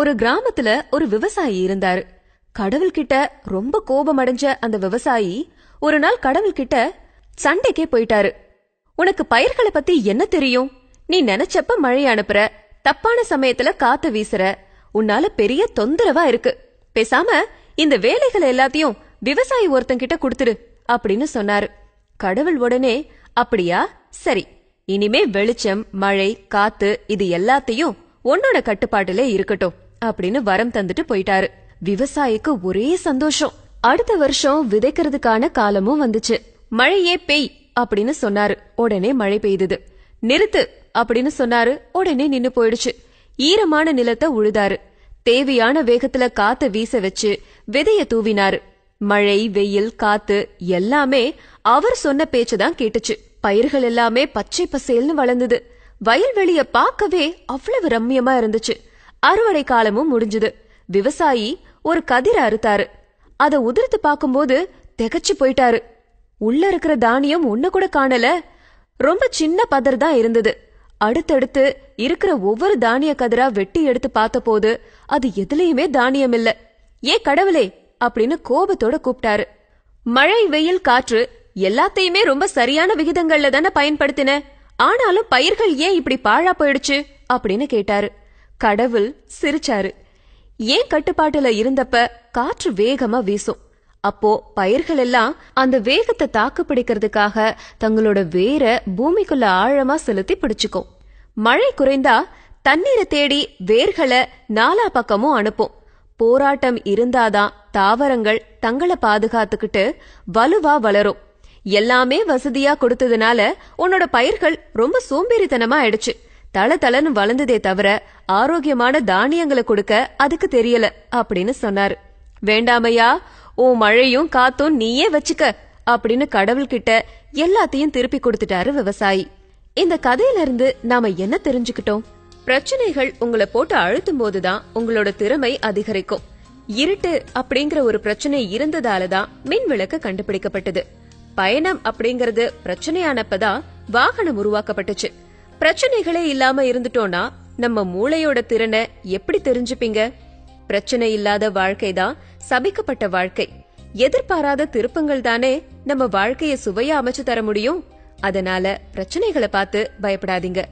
ஒரு கிராமத்துல ஒரு விவசாயி இருந்தாரு. கடவுள்கிட்ட ரொம்ப கோபம் அடைஞ்ச அந்த விவசாயி ஒரு நாள் கடவுள்கிட்ட சண்டைக்கே போயிட்டாரு. உனக்கு பயிர்களை பத்தி என்ன தெரியும்? நீ நினைச்சப்ப மழை அனுப்புற தப்பான சமயத்துல காத்து வீசுற. உன்னால பெரிய தொந்தரவா இருக்கு. பேசாம இந்த வேலைகளை எல்லாத்தையும் விவசாயி ஒருத்தங்கிட்ட கொடுத்துரு அப்படின்னு சொன்னாரு. கடவுள் உடனே அப்படியா? சரி. இனிமே வெளிச்சம் மழை காத்து இது எல்லாத்தையும் உன்னோட கட்டுப்பாட்டுல இருக்கட்டும். அப்படின்னு வரம் தந்துட்டு போயிட்டாரு. விவசாயிக்கு ஒரே சந்தோஷம். அடுத்த வருஷம் விதைக்கிறதுக்கான காலமும் வந்துச்சு. மழையே பெய் அப்படின்னு சொன்னாரு. உடனே மழை பெய்தது. நிறுத்து அப்படின்னு சொன்னாரு. உடனே நின்னு போயிடுச்சு. ஈரமான நிலத்தை உழுதாரு. தேவையான வேகத்துல காத்த வீச வச்சு விதைய தூவினாரு. மழை வெயில் காத்து எல்லாமே அவர் சொன்ன பேச்சுதான் கேட்டுச்சு. பயிர்கள் எல்லாமே பச்சை பசேல்னு வளர்ந்தது. வயல்வெளிய பார்க்கவே அவ்வளவு ரம்மியமா இருந்துச்சு. அறுவடை காலமும் முடிஞ்சது. விவசாயி ஒரு கதிர அறுத்தாரு. அத உதிர்த்து பார்க்கும்போது திகச்சு போயிட்டாரு. உள்ள இருக்கிற தானியம் ஒண்ணு கூட காணல. ரொம்ப சின்ன பதர் தான் இருந்தது. அடுத்தடுத்து இருக்கிற ஒவ்வொரு தானிய கதிரா வெட்டி எடுத்து பார்த்தபோது அது எதுலயுமே தானியம் இல்ல. ஏ கடவுளே அப்படின்னு கோபத்தோட கூப்பிட்டாரு. மழை வெயில் காற்று எல்லாத்தையுமே ரொம்ப சரியான விகிதங்கள்ல தானே பயன்படுத்தின. ஆனாலும் பயிர்கள் ஏன் இப்படி பாழா போயிடுச்சு? அப்படின்னு கேட்டாரு. கடவுள் சிரிச்சாரு. ஏன் கட்டுப்பாட்டுல இருந்தப்ப காற்று வேகமா வீசும்? அப்போ பயிர்கள் எல்லாம் அந்த வேகத்தை தாக்கு பிடிக்கிறதுக்காக தங்களோட வேர பூமிக்குள்ள ஆழமா செலுத்தி பிடிச்சுக்கும். மழை குறைந்தா தண்ணீரை தேடி வேர்களை நாலா பக்கமும் அனுப்பும். போராட்டம் இருந்தாதான் தாவரங்கள் தங்களை பாதுகாத்துக்கிட்டு வலுவா வளரும். எல்லாமே வசதியா கொடுத்ததுனால உன்னோட பயிர்கள் ரொம்ப சோம்பேறித்தனமா ஆயிடுச்சு. தள தளன்னு வளர்ந்ததே தவிர ஆரோக்கியமான தானியங்களை கொடுக்க அதுக்கு தெரியல அப்படின்னு சொன்னாரு. வேண்டாமையா உன் மழையும் காத்தும் நீயே வச்சுக்க அப்படின்னு கடவுள்கிட்ட எல்லாத்தையும் திருப்பி கொடுத்துட்டாரு விவசாயி. இந்த கதையில இருந்து நாம என்ன தெரிஞ்சுக்கிட்டோம்? பிரச்சனைகள் உங்களை போட்டு அழுத்தும் போதுதான் உங்களோட திறமை அதிகரிக்கும். இருட்டு அப்படிங்கிற ஒரு பிரச்சனை இருந்ததாலதான் மின் விளக்கு கண்டுபிடிக்கப்பட்டது. பயணம் அப்படிங்கறது பிரச்சனையானப்பதான் வாகனம் உருவாக்கப்பட்டுச்சு. பிரச்சனைகளே இல்லாம இருந்துட்டோம்னா நம்ம மூளையோட திறனை எப்படி தெரிஞ்சுப்பீங்க? பிரச்சனை இல்லாத வாழ்க்கை தான் சபிக்கப்பட்ட வாழ்க்கை. எதிர்பாராத திருப்பங்கள் தானே நம்ம வாழ்க்கைய சுவையா அமைச்சு தர முடியும்? அதனால பிரச்சனைகளை பார்த்து பயப்படாதீங்க.